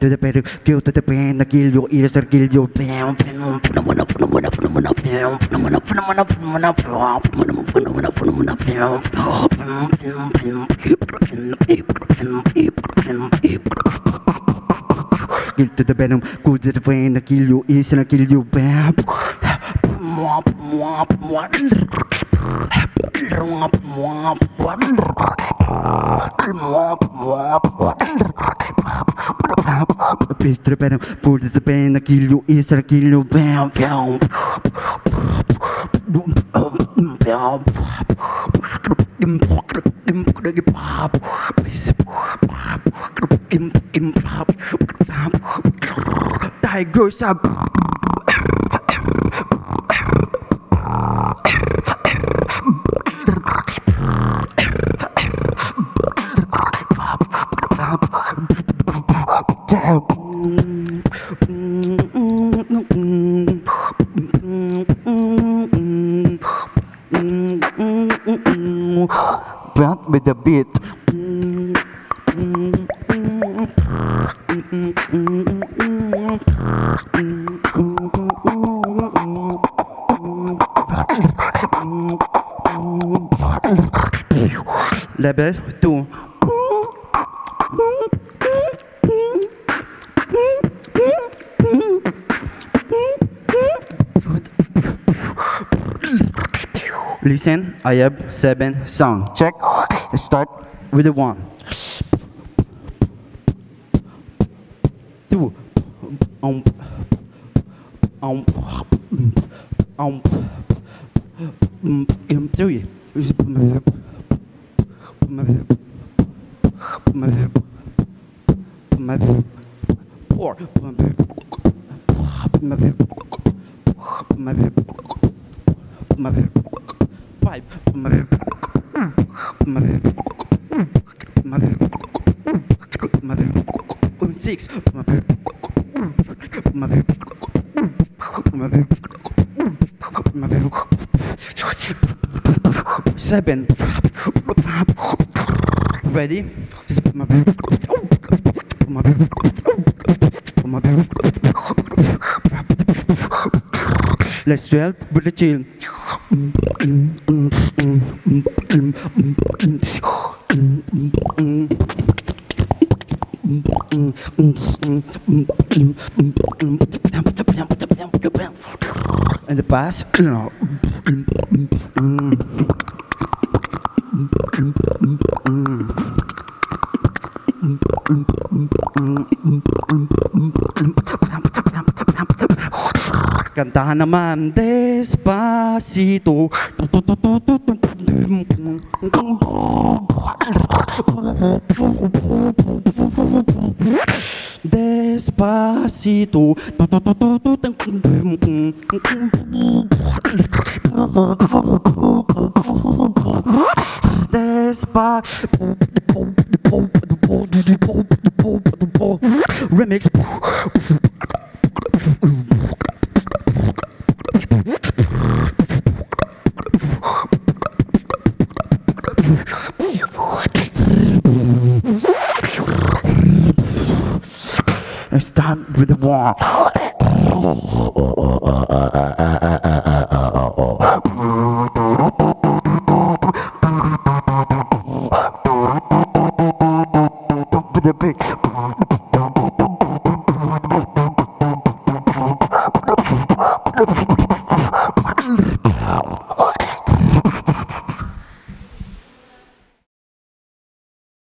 to the better, kill to the pain, the kill your ears or kill your bam, phenomena, phenomena, phenomena, phenomena, phenomena, phenomena, phenomena, phenomena, phenomena, Kill to the venom, go to the pain, the kill your ears and kill your bam. Beat to Peter Pan, put the pen, kill you, is kill you, bam, bam. Tigers up. Back with the beat. Level 2. Listen, I have seven song. Check. Start with the one. Two. Um. Um. Um. Um. um, Three. Four. Five. Six. Seven. Ready? Let's twelve with the chill. En de paas. Kantahan naman Despacito. Despacito. Despa Remix stop with the wall.